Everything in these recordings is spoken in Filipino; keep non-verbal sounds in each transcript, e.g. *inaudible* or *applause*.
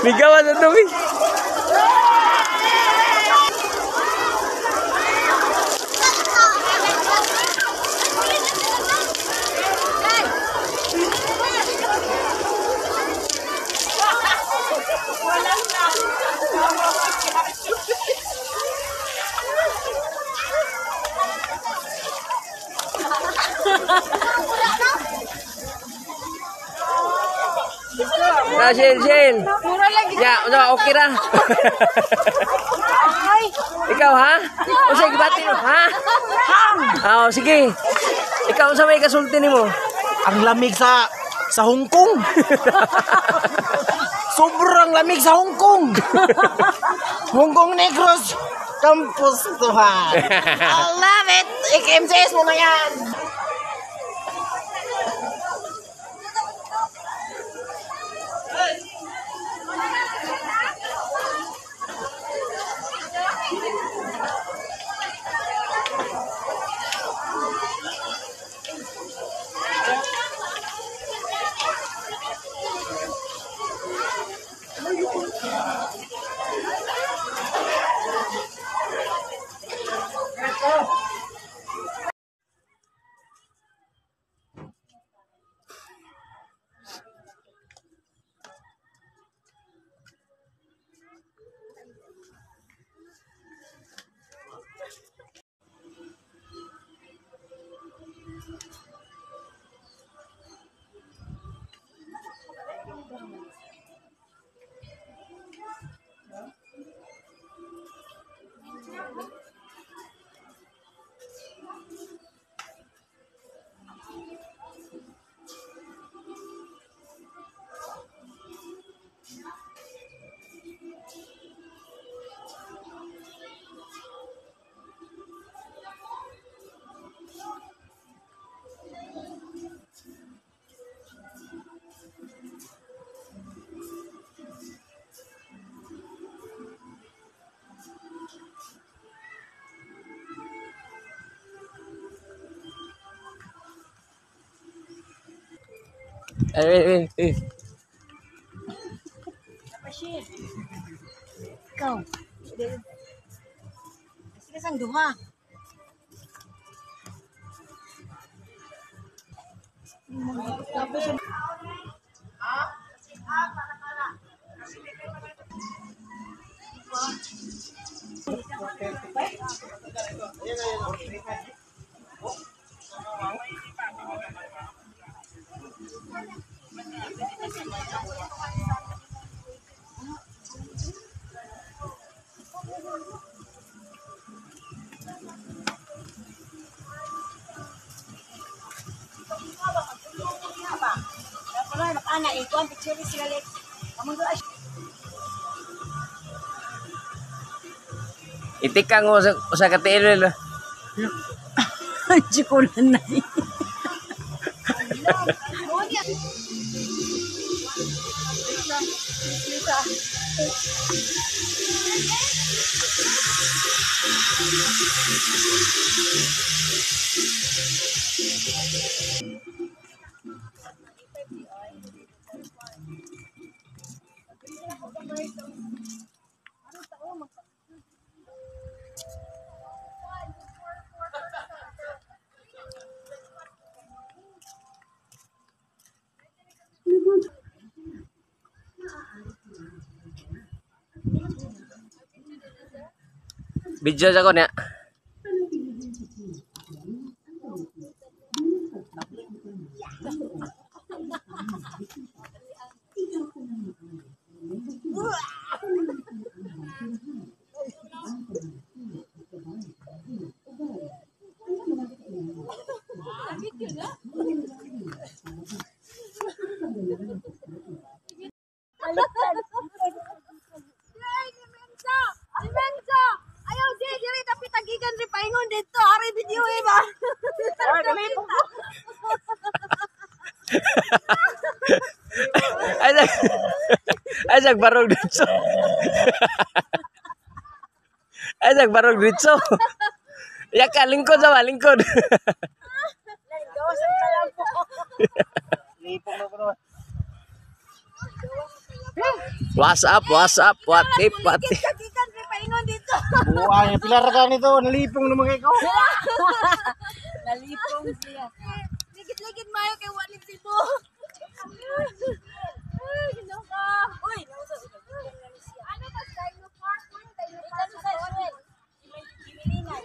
Bigawan sa *laughs* tubig. Na, Shil, Shil. Mura lagi. Ya, udah okay ra. Ikaw ha? O sige, bati mo. Ha? Ah, oh, sige. Ikaw sa may kasulti nimo. Ang lamig sa sa Hong Kong. *laughs* Sobrang lamig sa Hong Kong. Hong Kong Negros Campus Tuhan. *laughs* I love it. IKMCS mo na yan. Eh, eh, eh. Ikaw. Sige sang duha. Wala nga itu ambil picture ni sila lek. Kamu tu asyik. Itikang mo usah sa katilo. Ano? Ang chikulan na eh. Thank you. বিজয় জাগনে paingon dito. Ari video eh ba? Ay, dali po. *laughs* Asag, asag barog dito. asag barog dito. Ya ka, lingkod sa ba, lingkod. Gawasan ka lang po. Lipong na naman. What's up, what's up, what tip, what tip. Buwan, pilar ka nito, nalipong naman kayo ko. *laughs* Nalipong siya. Ligid-ligid mayo kay Walid Sibo. Uy! Ano ka sa Dino Park? Dino Park sa Suel. Kimilinan.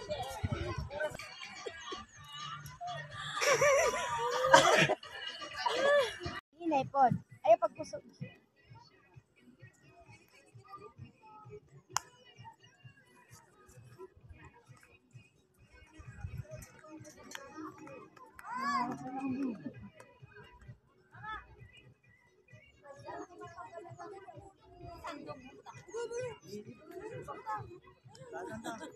Hinay pod. 妈妈，妈妈，上东湖，上东湖，来来来。